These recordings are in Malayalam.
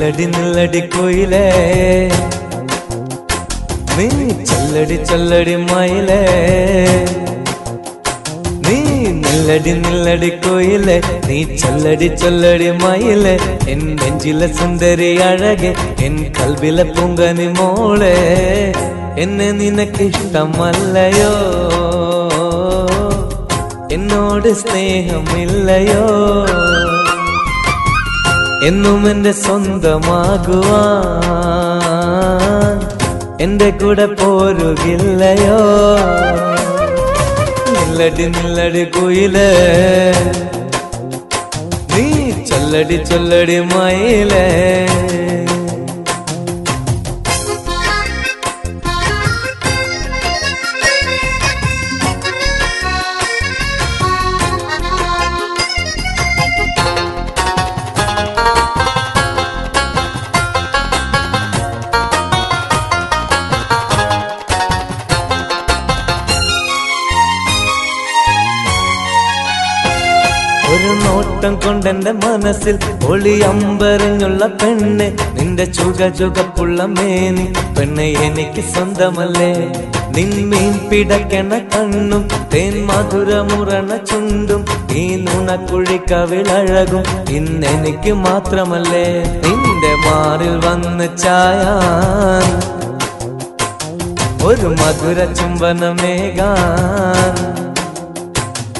നില്ലടി നില്ലടി കുയിലേ. നീ ചല്ലടി ചല്ലടി മയിലേ. നീ നില്ലടി നില്ലടി കുയിലേ. നീ ചല്ലടി ചല്ലടി മയിലേ. എൻ നെഞ്ചിലെ സുന്ദരി അഴകെ എൻ കൽവിലെ പൊങ്കനി മോളെ. എന്നെ നിനക്ക് ഇഷ്ടമല്ലയോ? എന്നോട് സ്നേഹമില്ലയോ? എന്നും എന്റെ സ്വന്തമാകുവാൻ. എന്റെ കൂടെ പോരുകില്ലയോ? നില്ലടി നില്ലടി കുയിലേ. നീ ചൊല്ലടി ചൊല്ലടി മയിലേ. ഒരു നോട്ടം കൊണ്ടെന്റെ മനസ്സിൽ ഒളി അമ്പരഞ്ഞുള്ള പെണ്ണ്. നിന്റെ ചുക ചുകപ്പുള്ള മേനി. പെണ്ണ് എനിക്ക് സ്വന്തമല്ലേ? നിന്മീൻ പിടക്കണ കണ്ണും തേൻ മധുരമുറണ ചുണ്ടും ഈ നുണക്കുഴി കവിളഴകും ഇന്നെനിക്ക് മാത്രമല്ലേ? നിന്റെ മാറിൽ വന്ന് ചായ ഒരു മധുര ചുംബനമേകാൻ.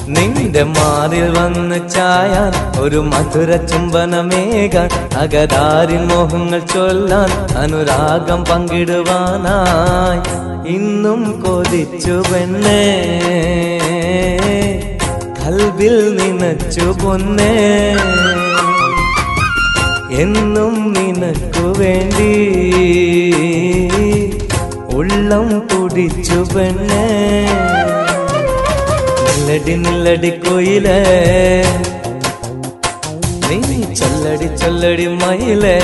നിന്റെ മാറിൽ വന്ന് ചായാൻ ഒരു മധുര ചുംബനമേക അകതാരിൻ മോഹങ്ങൾ ചൊല്ലാൻ അനുരാഗം പങ്കിടുവാനായി ഇന്നും കൊതിച്ചു പെണ്ണേ. കൽവിൽ നിനച്ചു പൊന്നേ. എന്നും നിനക്കു വേണ്ടി ഉള്ളം കുടിച്ചു പെണ്ണേ. നില്ലടി നില്ലടി കൊയിലേ നീ ചൊല്ലടി ചൊല്ലടി മയിലേ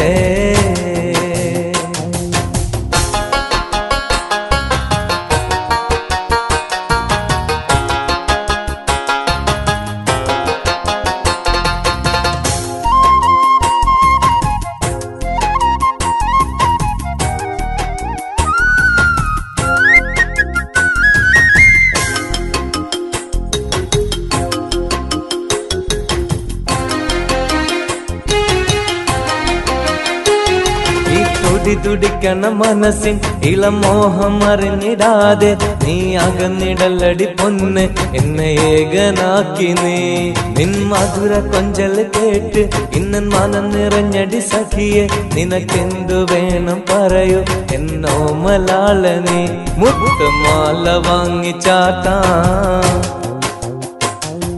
ഈ തുടിക്കണം മനസ്സിൻ ഇളമോഹം അറിഞ്ഞിടാതെ നീ അകന്നിടലടി പൊന്ന് എന്നെ ഏകനാക്കി നീ. നിൻ മധുര കൊഞ്ചൽ കേട്ട് ഇന്നൻ മനം നിറഞ്ഞടി സഖിയെ നിനക്കെന്തു വേണം പറയൂ എന്നോ മലാള നീ. മുത്തുമാല വാങ്ങി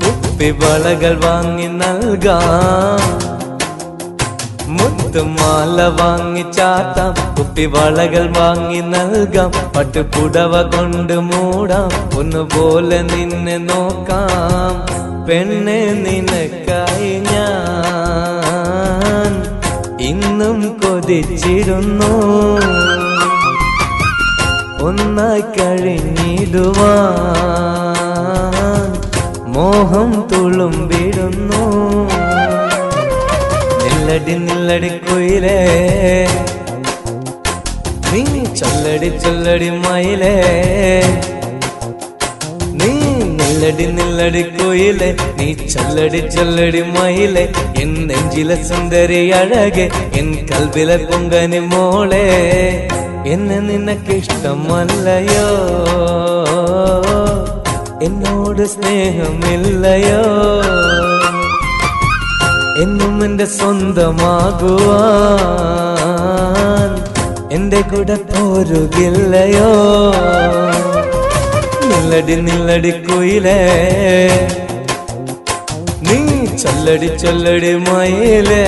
കുപ്പി വളകൾ വാങ്ങി നൽകാം. മുത്തുമാല വാങ്ങി ചാത്താം കുപ്പിവളകൾ വാങ്ങി നൽകാം. പട്ടുപുടവ കൊണ്ട് മൂടാം. ഒന്നുപോലെ നിന്നെ നോക്കാം. പെണ്ണെ നിനക്കായി ഞാൻ ഇന്നും കൊതിച്ചിരുന്നു ഒന്നായി കഴിഞ്ഞിടുവാൻ മോഹം തുളുമ്പിടുന്നു. നില്ലടി നില്ലടി കുയിലേ. നീ ചല്ലടി ചല്ലടി മയിലേ. നീ നില്ലടി നില്ലടി കുയിലേ. നീ ചല്ലടി ചല്ലടി മയിലേ. എൻ നെഞ്ചിലെ സുന്ദരി അഴകെ എൻ കൽവിലെ പൊങ്കനി മോളെ. എന്നെ നിനക്കിഷ്ടമല്ലയോ? എന്നോട് സ്നേഹമില്ലയോ? എന്നും എന്റെ സ്വന്തമാകുവാൻ എന്റെ കൂടെ പോരുകില്ലയോ? നില്ലടി നില്ലടി കുയിലേ. നീ ചൊല്ലടി ചൊല്ലടി മയിലേ.